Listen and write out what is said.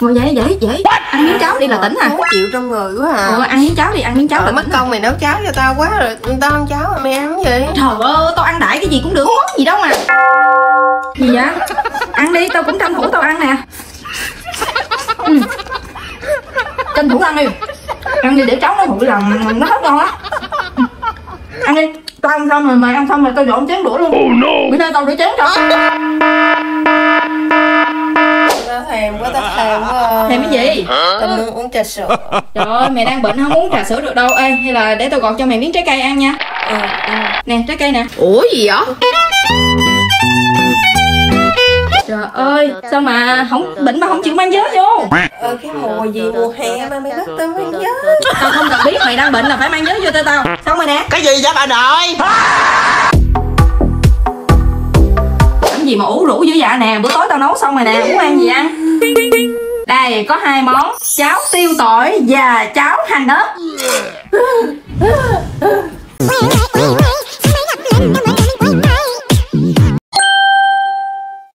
ngồi dậy dậy dậy ăn miếng cháo đi là tỉnh à? Khó chịu trong người quá à. Ờ, ăn miếng cháo đi ăn miếng cháo là mất à. công mày nấu cháo cho tao quá rồi. Tao ăn cháo mà mày ăn cái gì? Trời ơi tao ăn đại cái gì cũng được có gì đâu mà. Gì vậy? Ăn đi tao cũng tranh thủ tao ăn nè. Ừ. tranh thủ ăn đi. Ăn đi để cháu nó nguội là nó hết ngon á. Ừ. ăn đi. Tao ăn xong rồi mày ăn xong rồi tao dọn chén đũa luôn. Oh no. bữa nay tao rửa chén cho. tao thèm quá tao thèm quá. Thèm cái gì? Tao muốn uống trà sữa. Trời ơi mày đang bệnh không uống trà sữa được đâu. Ê hay là để tao gọt cho mày miếng trái cây ăn nha. Ừ, ừ. nè trái cây nè. Ủa gì vậy? Trời ơi sao mà không bệnh mà không chịu mang vớ vô? Ờ cái mùa gì mùa hè mà mày bắt tao mang nhớ tao không cần biết mày đang bệnh là phải mang vớ vô cho tao. Xong rồi nè. Cái gì vậy bà nội gì mà ủ rũ dữ dạ nè? Bữa tối tao nấu xong rồi nè muốn ăn gì ăn? Đây có hai món cháo tiêu tỏi và cháo hành ớt